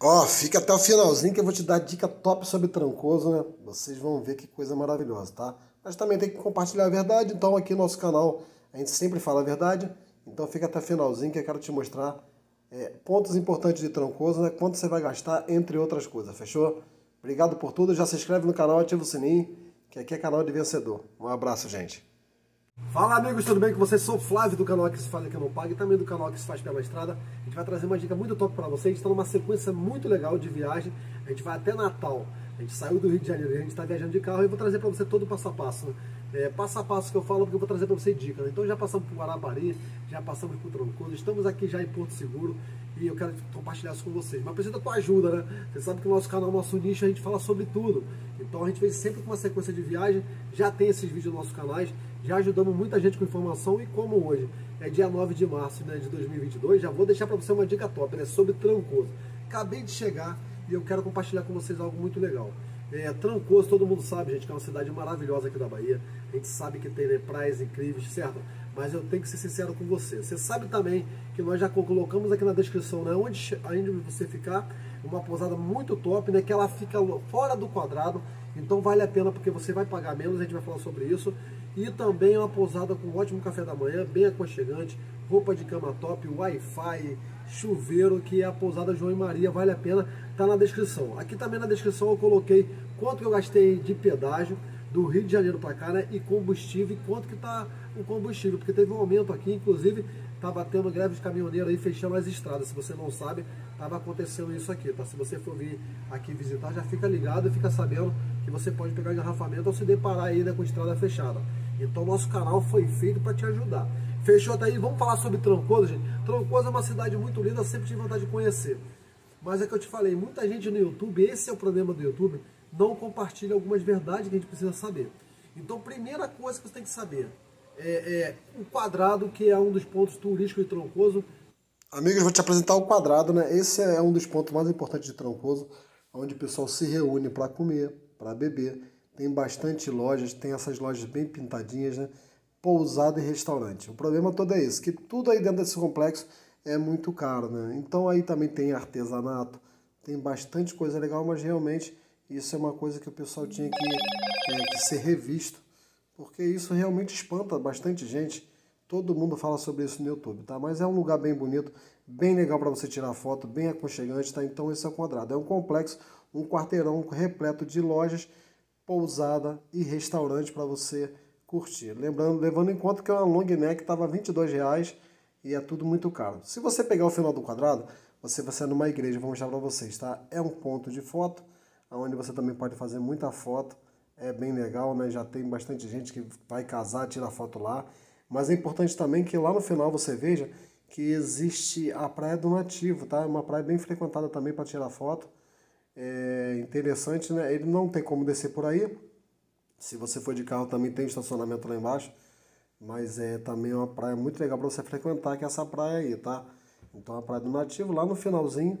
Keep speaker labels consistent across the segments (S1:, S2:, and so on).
S1: Ó, fica até o finalzinho que eu vou te dar dica top sobre Trancoso, né? Vocês vão ver que coisa maravilhosa, tá? Mas também tem que compartilhar a verdade, então aqui no nosso canal a gente sempre fala a verdade. Então fica até o finalzinho que eu quero te mostrar é, pontos importantes de Trancoso, né? Quanto você vai gastar, entre outras coisas, fechou? Obrigado por tudo, já se inscreve no canal, ativa o sininho, que aqui é canal de vencedor. Um abraço, gente. Fala amigos, tudo bem com vocês? Sou o Flávio do canal que se fala que não paga e também do canal que se faz pela estrada. A gente vai trazer uma dica muito top para vocês. Está numa sequência muito legal de viagem. A gente vai até Natal. A gente saiu do Rio de Janeiro a gente está viajando de carro e eu vou trazer para você todo o passo a passo. Né? É, passo a passo que eu falo porque eu vou trazer para você dicas. Né? Então já passamos por Guarapari, já passamos por Troncoso, estamos aqui já em Porto Seguro e eu quero compartilhar isso com vocês. Mas precisa da tua ajuda, né? Você sabe que o nosso canal, nosso nicho, a gente fala sobre tudo. Então a gente vem sempre com uma sequência de viagem, já tem esses vídeos nos nossos canais, já ajudamos muita gente com informação e como hoje é dia 9 de março né, de 2022, já vou deixar para você uma dica top, né, sobre Trancoso. Acabei de chegar e eu quero compartilhar com vocês algo muito legal. É, Trancoso, todo mundo sabe, gente, que é uma cidade maravilhosa aqui da Bahia. A gente sabe que tem né, praias incríveis, certo? Mas eu tenho que ser sincero com você. Você sabe também que nós já colocamos aqui na descrição, né, onde, onde você ficar, uma pousada muito top, né, que ela fica fora do quadrado. Então vale a pena porque você vai pagar menos, a gente vai falar sobre isso. E também é uma pousada com ótimo café da manhã, bem aconchegante, roupa de cama top, Wi-Fi, chuveiro, que é a pousada João e Maria, vale a pena, tá na descrição. Aqui também na descrição eu coloquei quanto que eu gastei de pedágio do Rio de Janeiro para cá, né, e combustível, e quanto que tá o combustível, porque teve um aumento aqui, inclusive estava tendo greve de caminhoneiro aí fechando as estradas. Se você não sabe, estava acontecendo isso aqui, tá? Se você for vir aqui visitar, já fica ligado e fica sabendo que você pode pegar engarrafamento ou se deparar aí né, com estrada fechada. Então nosso canal foi feito para te ajudar. Fechou até aí? Vamos falar sobre Trancoso, gente? Trancoso é uma cidade muito linda, sempre tive vontade de conhecer. Mas é que eu te falei, muita gente no YouTube, esse é o problema do YouTube, não compartilha algumas verdades que a gente precisa saber. Então, primeira coisa que você tem que saber é, é o quadrado, que é um dos pontos turísticos de Trancoso. Amigos, vou te apresentar o quadrado, né? Esse é um dos pontos mais importantes de Trancoso, onde o pessoal se reúne para comer, para beber tem bastante lojas, tem essas lojas bem pintadinhas, né? Pousada e restaurante. O problema todo é esse, que tudo aí dentro desse complexo é muito caro, né? Então aí também tem artesanato, tem bastante coisa legal, mas realmente isso é uma coisa que o pessoal tinha que, é, que ser revisto, porque isso realmente espanta bastante gente. Todo mundo fala sobre isso no YouTube, tá? Mas é um lugar bem bonito, bem legal para você tirar foto, bem aconchegante, tá? Então esse é o quadrado. É um complexo, um quarteirão repleto de lojas pousada e restaurante para você curtir. Lembrando, levando em conta que uma long neck estava R$ 22,00 e é tudo muito caro. Se você pegar o final do quadrado, você vai ser numa igreja, vou mostrar para vocês, tá? É um ponto de foto, onde você também pode fazer muita foto, é bem legal, né? Já tem bastante gente que vai casar, tira foto lá. Mas é importante também que lá no final você veja que existe a Praia do Nativo, tá? É uma praia bem frequentada também para tirar foto é interessante, né? Ele não tem como descer por aí. Se você for de carro também tem estacionamento lá embaixo. Mas é também uma praia muito legal para você frequentar, que é essa praia aí, tá? Então a praia do Nativo, lá no finalzinho,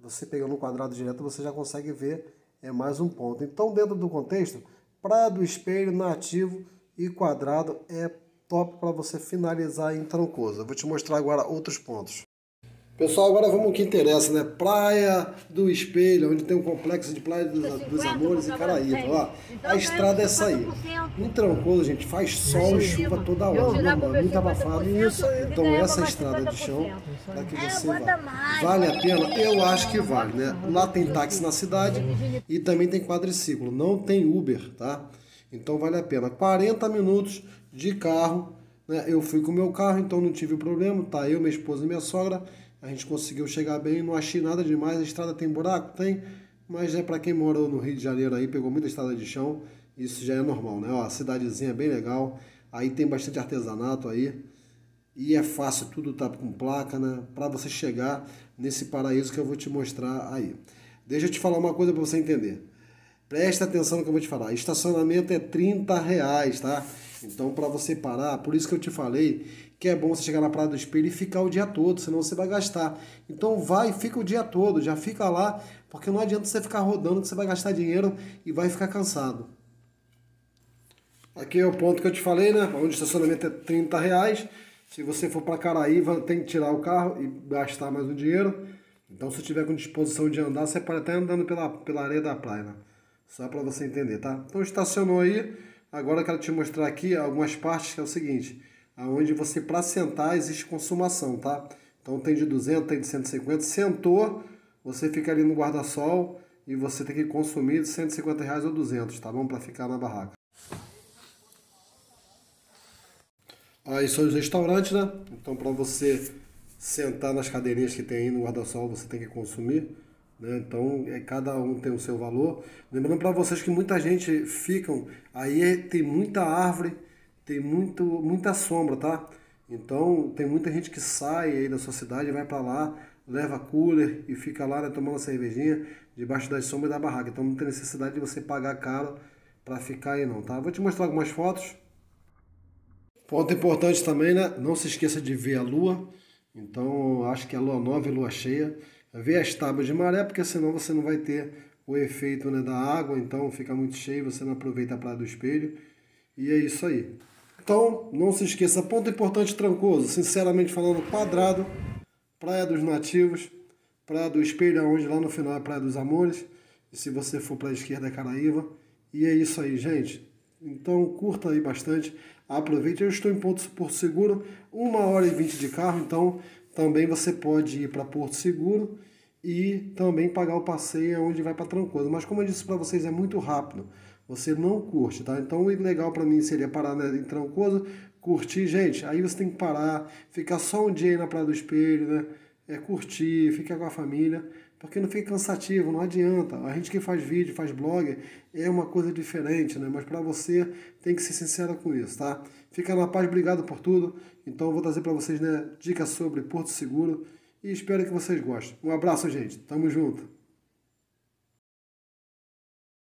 S1: você pegando um quadrado direto, você já consegue ver é mais um ponto. Então dentro do contexto, praia do espelho, nativo e quadrado é top para você finalizar em Trancoso. Eu vou te mostrar agora outros pontos. Pessoal, agora vamos ao que interessa, né? Praia do Espelho, onde tem um complexo de Praia dos, dos Amores e Caraíba. Ó, então, a estrada é essa aí. Em Trancoso, gente, faz sol e chuva toda hora, normal, muito abafado. Isso, então essa estrada de chão, para que é, você vá. Vale a pena? Eu acho que vale, né? Lá tem táxi na cidade e também tem quadriciclo. Não tem Uber, tá? Então vale a pena. 40 minutos de carro, né? Eu fui com o meu carro, então não tive problema. Tá eu, minha esposa e minha sogra a gente conseguiu chegar bem, não achei nada demais. A estrada tem buraco? Tem, mas é para quem morou no Rio de Janeiro aí, pegou muita estrada de chão, isso já é normal, né? Ó, a cidadezinha é bem legal, aí tem bastante artesanato aí, e é fácil, tudo tá com placa, né? Para você chegar nesse paraíso que eu vou te mostrar aí. Deixa eu te falar uma coisa para você entender. Presta atenção no que eu vou te falar. Estacionamento é 30 reais, tá? Então, para você parar, por isso que eu te falei que é bom você chegar na Praia do Espelho e ficar o dia todo, senão você vai gastar. Então, vai, fica o dia todo, já fica lá, porque não adianta você ficar rodando, que você vai gastar dinheiro e vai ficar cansado. Aqui é o ponto que eu te falei, né? Onde o estacionamento é 30 reais. Se você for para Caraíva, tem que tirar o carro e gastar mais um dinheiro. Então, se tiver com disposição de andar, você pode até andando pela, pela areia da praia, né? Só para você entender, tá? Então, estacionou aí. Agora eu quero te mostrar aqui algumas partes que é o seguinte, aonde você para sentar existe consumação, tá? Então tem de 200, tem de 150. Sentou, você fica ali no guarda-sol e você tem que consumir de 150 reais ou 200, tá bom? Para ficar na barraca. Aí são os restaurantes, né? Então para você sentar nas cadeirinhas que tem aí no guarda-sol, você tem que consumir. Né? Então, é, cada um tem o seu valor. Lembrando para vocês que muita gente ficam, aí é, tem muita árvore, tem muito, muita sombra, tá? Então, tem muita gente que sai aí da sua cidade, vai para lá, leva cooler e fica lá né, tomando cervejinha debaixo das sombras da barraca. Então, não tem necessidade de você pagar caro para ficar aí não, tá? Vou te mostrar algumas fotos. Ponto importante também, né? Não se esqueça de ver a lua. Então, acho que a lua nova e lua cheia ver as tábuas de maré, porque senão você não vai ter o efeito né, da água, então fica muito cheio, você não aproveita a praia do espelho. E é isso aí. Então, não se esqueça, ponto importante Trancoso, sinceramente falando, quadrado, Praia dos Nativos, Praia do Espelho, onde lá no final é Praia dos Amores, e se você for para a esquerda é Caraíva. E é isso aí, gente. Então, curta aí bastante, aproveite. Eu estou em Porto, Porto Seguro, uma hora e vinte de carro, então também você pode ir para Porto Seguro e também pagar o passeio onde vai para Trancoso. Mas como eu disse para vocês, é muito rápido. Você não curte, tá? Então o legal para mim seria parar né, em Trancoso, curtir. Gente, aí você tem que parar, ficar só um dia aí na Praia do Espelho, né? É curtir, ficar com a família porque não fica cansativo, não adianta. A gente que faz vídeo, faz blog, é uma coisa diferente, né? Mas para você tem que ser sincero com isso, tá? Fica na paz, obrigado por tudo. Então eu vou trazer para vocês, né, dicas sobre Porto Seguro e espero que vocês gostem. Um abraço, gente. Tamo junto.